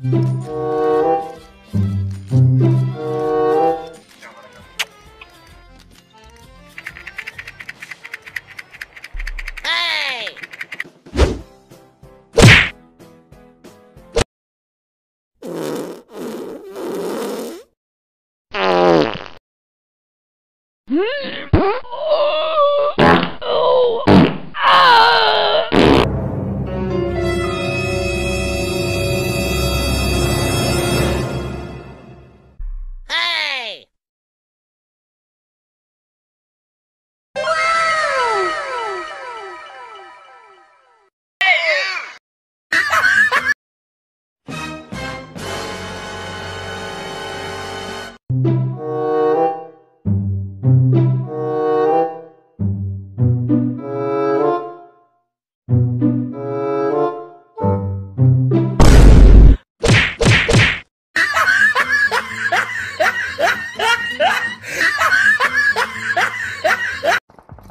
Música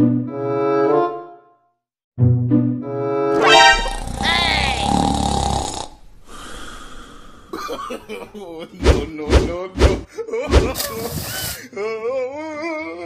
Oh, no, no, no, no. Oh, oh,